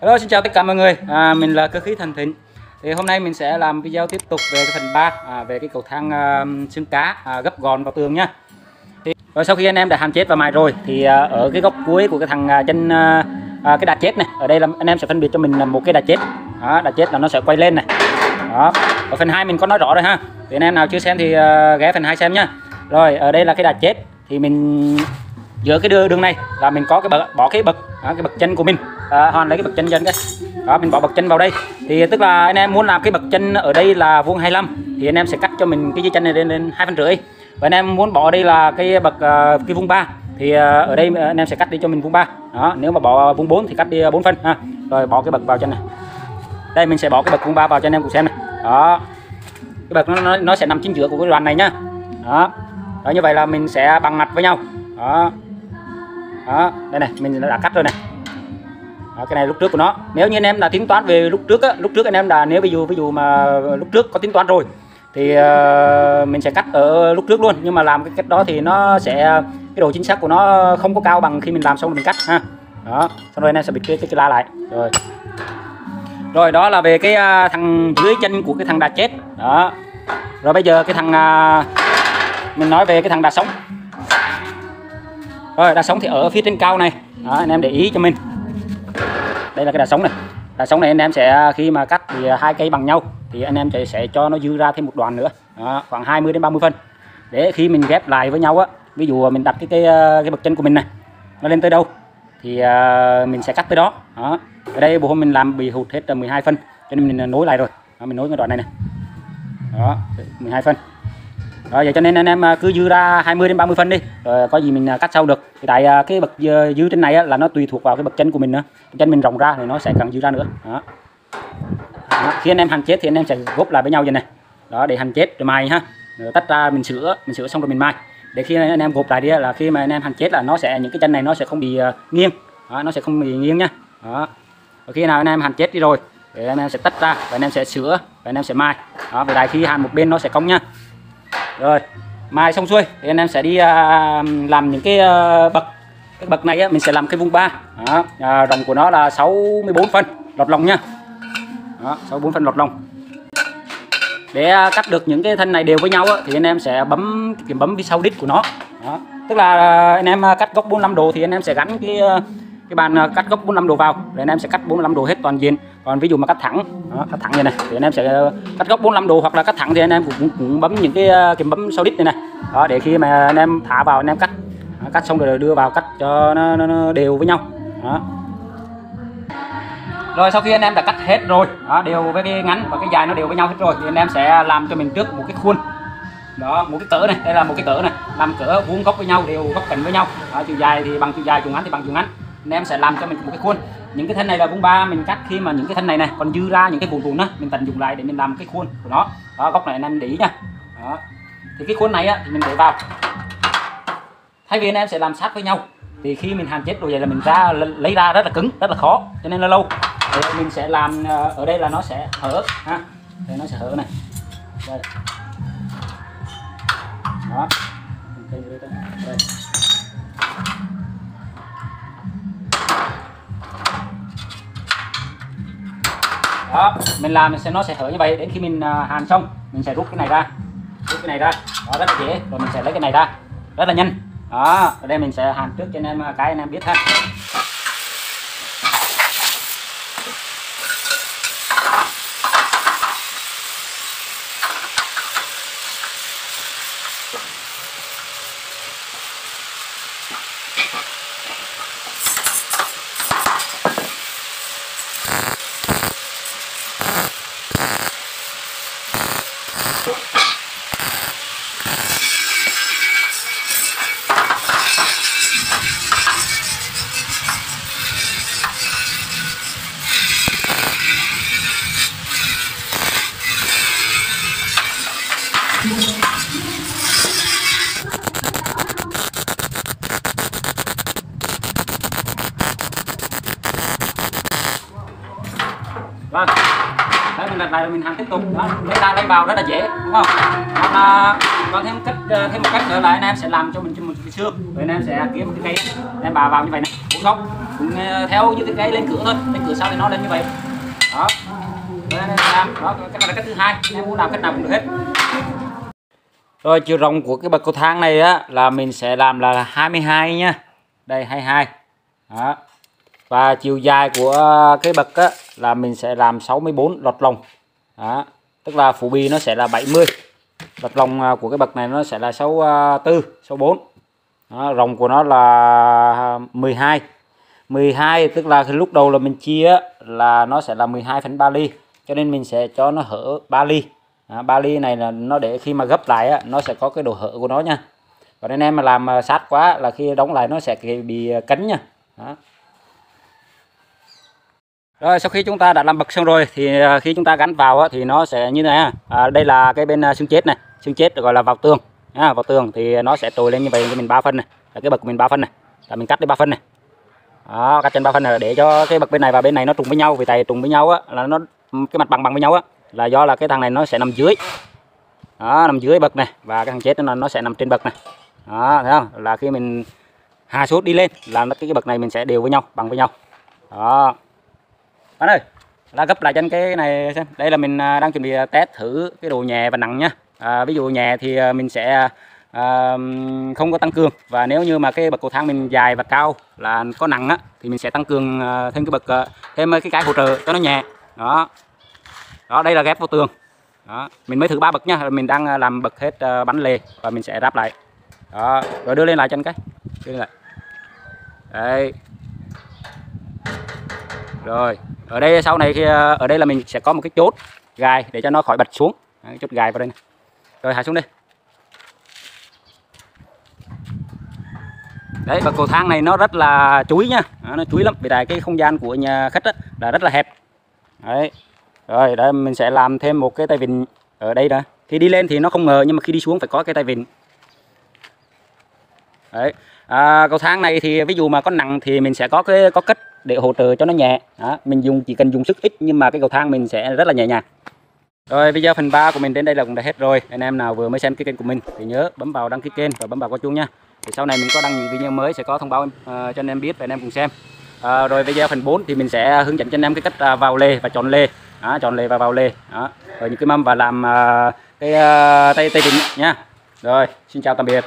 Hello xin chào tất cả mọi người. À, mình là cơ khí thần thịnh. Thì hôm nay mình sẽ làm video tiếp tục về cái phần 3 à, về cái cầu thang à, xương cá à, gấp gọn vào tường nha. Thì, rồi sau khi anh em đã hàn chết và mài rồi thì à, ở cái góc cuối của cái thằng à, chân à, à, cái đà chết này ở đây là anh em sẽ phân biệt cho mình là một cái đà chết. Đó, đà chết là nó sẽ quay lên này. Đó ở phần 2 mình có nói rõ rồi ha. Thì anh em nào chưa xem thì à, ghé phần 2 xem nhá rồi ở đây là cái đà chết thì mình giữa cái đường, này là mình có cái bậc bỏ cái bậc đó, cái bậc chân của mình. À, hoàn lấy cái bậc chân chân cái. Đó mình bỏ bậc chân vào đây. Thì tức là anh em muốn làm cái bậc chân ở đây là vuông 25 thì anh em sẽ cắt cho mình cái dây chân này lên lên hai phân rưỡi. Và anh em muốn bỏ đây là cái bậc à, cái vuông ba thì à, ở đây anh em sẽ cắt đi cho mình vuông ba. Đó nếu mà bỏ vuông 4 thì cắt đi 4 phân ha. Rồi bỏ cái bậc vào chân này. Đây mình sẽ bỏ cái bậc vuông ba vào cho anh em cùng xem này. Đó. Cái bậc nó, nó nó sẽ nằm chính giữa của cái đoàn này nhá. Đó. Đó như vậy là mình sẽ bằng mặt với nhau. Đó đó đây này mình đã cắt rồi này. Đó, cái này lúc trước của nó. Nếu như anh em đã tính toán về lúc trước á lúc trước anh em đã nếu ví dụ ví dụ mà lúc trước có tính toán rồi thì uh, mình sẽ cắt ở lúc trước luôn. Nhưng mà làm cái cách đó thì nó sẽ cái độ chính xác của nó không có cao bằng khi mình làm xong rồi mình cắt ha. Đó xong rồi anh em sẽ bịt cái cái, cái la lại. Rồi. Rồi đó là về cái uh, thằng dưới chân của cái thằng đà chết. Đó. Rồi bây giờ cái thằng uh, mình nói về cái thằng đà sống rồi đà sống thì ở phía trên cao này. Đó, anh em để ý cho mình. Đây là cái đà sống này. Đà sống này anh em sẽ khi mà cắt thì à, hai cây bằng nhau thì anh em sẽ cho nó dư ra thêm một đoạn nữa. Đó, khoảng 20 đến 30 phân. Để khi mình ghép lại với nhau á ví dụ à, mình đặt cái cái à, cái bậc chân của mình này nó lên tới đâu thì uh, mình sẽ cắt tới đó. đó ở đây bộ hôm mình làm bị hụt hết 12 phân cho nên mình nối lại rồi. Đó, mình nối cái đoạn này này. Đó 12 phân rồi vậy cho nên anh em à, cứ dư ra 20 đến 30 phân đi. Rồi có gì mình à, cắt sau được. Thì tại à, cái bậc dư trên này là nó tùy thuộc vào cái bậc chân của mình nữa. Chân mình rộng ra thì nó sẽ cần dư ra nữa. Đó. đó. khi anh em hành chết thì anh em sẽ gốc lại với nhau vậy này đó để hành chết rồi mài ha. Rồi tách ra mình sửa mình sửa xong rồi mình mài để khi anh em gộp lại đi là khi mà anh em hành chết là nó sẽ những cái chân này nó sẽ không bị nghiêng. Đó, nó sẽ không bị nghiêng nhá. đó. Và khi nào anh em hành chết đi rồi thì anh em sẽ tách ra và anh em sẽ sửa và anh em sẽ mai. Đó về đại khi hàn một bên nó sẽ cong nhá rồi mai xong xuôi thì anh em sẽ đi uh, làm những cái uh, bậc. Cái bậc này á, mình sẽ làm cái vùng ba. Đó, à, rộng của nó là 64 phân lọt lòng nha. Đó, 64 phân lọt lòng. Để à, cắt được những cái thân này đều với nhau á, thì anh em sẽ bấm cái bấm phía sau đít của nó. Đó. tức là anh em cắt góc 45 độ thì anh em sẽ gắn cái cái bàn ờ, cắt góc 45 độ vào để anh em sẽ cắt 45 độ hết toàn diện. Còn ví dụ mà cắt thẳng đó, cắt thẳng như này thì anh em sẽ ờ, cắt góc 45 độ hoặc là cắt thẳng thì anh em cũng, cũng bấm những cái ờ, cái bấm sau đít này này. Đó để khi mà anh em thả vào anh em cắt. Cắt xong rồi đưa vào cắt cho nó, nó, nó đều với nhau. Đó. Rồi sau khi anh em đã cắt hết rồi đó, đều với cái ngắn và cái dài nó đều với nhau hết rồi thì anh em sẽ làm cho mình trước một cái khuôn. Đó một cái cỡ này đây là một cái cỡ này làm cỡ vuông góc với nhau đều góc cạnh với nhau. Đó, chiều dài thì bằng chiều dài chiều ngắn thì bằng chiều ngắn nên em sẽ làm cho mình một cái khuôn. Những cái thân này là vùng ba mình cắt khi mà những cái thân này này còn dư ra những cái vùng vùng đó mình tận dụng lại để mình làm cái khuôn của nó. Đó góc này anh em để ý nha. Đó. thì cái khuôn này á, thì mình để vào. Thay vì anh em sẽ làm sát với nhau thì khi mình hàn chết rồi vậy là mình ra lấy ra rất là cứng rất là khó. Cho nên là lâu. Thì mình sẽ làm ờ, ở đây là nó sẽ hở ha. Đây nó sẽ hở này. Đây. đó. Đây. Đó, mình làm mình sẽ nó sẽ hở như vậy. Đến khi mình à, hàn xong, mình sẽ rút cái này ra. Rút cái này ra. Đó, rất là dễ. Rồi mình sẽ lấy cái này ra. Rất là nhanh. Đó, ở đây mình sẽ hàn trước cho anh em à, cái anh em biết ha. Vâng. Đấy mình đặt lại rồi mình hành tiếp tục. Đó. Lấy ra lấy vào rất là dễ đúng không? Còn, à, còn thêm cách à, thêm một cách nữa là anh em sẽ làm cho mình cho một cái xương. Rồi anh em sẽ kiếm một cái cây em bà vào như vậy này bốn góc cũng à, theo như cái cây lên cửa thôi. Lên cửa sau thì nó lên như vậy. Đó. Rồi anh em làm. Đó cái này là cách thứ hai. Em muốn làm cách nào cũng được hết. Rồi chiều rộng của cái bậc cầu thang này á là mình sẽ làm là 22 nha đây 22 đó và chiều dài của cái bậc á là mình sẽ làm 64 lọt lòng. Đó tức là phủ bì nó sẽ là 70 lọt lòng à, của cái bậc này nó sẽ là 64 64 đó, rồng của nó là 12 12 tức là lúc đầu là mình chia là nó sẽ là 12,3 ly. Cho nên mình sẽ cho nó hở 3 ly. À, 3 ly này là nó để khi mà gấp lại á, nó sẽ có cái độ hở của nó nha. Còn anh em mà làm à, sát quá là khi đóng lại nó sẽ bị à, cánh nha. Đó. Rồi sau khi chúng ta đã làm bậc xong rồi thì à, khi chúng ta gắn vào thì nó sẽ như thế này à, đây là cái bên à, xương chết này. Xương chết gọi là vào tường à, vào tường thì nó sẽ trồi lên như vậy cho mình ba phân này. Là cái bậc của mình ba phân này. Là mình cắt đi ba phân này. Đó, cắt trên ba phân này để cho cái bậc bên này và bên này nó trùng với nhau. Vì tại trùng với nhau á là nó cái mặt bằng bằng với nhau á là do là cái thằng này nó sẽ nằm dưới. Đó nằm dưới bậc này và cái thằng chết nó nó sẽ nằm trên bậc này. Đó thấy không? Là khi mình hạ sút đi lên là cái, cái bậc này mình sẽ đều với nhau bằng với nhau. Đó anh ơi là gấp lại trên cái này xem. Đây là mình à, đang chuẩn bị à, test thử cái đồ nhẹ và nặng nhá. À, ví dụ nhẹ thì à, mình sẽ à, không có tăng cường. Và nếu như mà cái bậc cầu thang mình dài và cao là có nặng á thì mình sẽ tăng cường thêm cái bậc thêm cái cái hỗ trợ cho nó nhẹ đó. Đó đây là ghép vào tường. Đó. Mình mới thử ba bậc nha mình đang làm bậc hết bánh lề và mình sẽ ráp lại. Đó. Rồi đưa lên lại chân cái. Đưa lên lại. Đây. Rồi ở đây sau này khi ờ, ở đây là mình sẽ có một cái chốt gài để cho nó khỏi bật xuống. Đấy, chốt gài vào đây này. rồi hạ xuống đây. Đấy bậc cầu thang này nó rất là chuối nha. Nó chuối lắm. Vì tại cái không gian của nhà khách á, là rất là hẹp. Đấy. Rồi đây mình sẽ làm thêm một cái tay vịn ở đây nữa khi đi lên thì nó không ngờ nhưng mà khi đi xuống phải có cái tay vịn. Đấy. À, cầu thang này thì ví dụ mà có nặng thì mình sẽ có cái có kích để hỗ trợ cho nó nhẹ. Đó. mình dùng chỉ cần dùng sức ít nhưng mà cái cầu thang mình sẽ rất là nhẹ nhàng. Rồi video phần 3 của mình đến đây là cũng đã hết rồi. Anh em nào vừa mới xem cái kênh của mình thì nhớ bấm vào đăng ký kênh và bấm vào quả chuông nha. Thì sau này mình có đăng những video mới sẽ có thông báo uh, cho anh em biết và anh em cùng xem. À, rồi video phần 4 thì mình sẽ hướng dẫn cho anh em cái cách uh, vào lề và chọn lề. Đó, chọn lề và vào lề. Đó. rồi những cái mâm và làm uh, cái uh, tay tay vịn nha rồi xin chào tạm biệt.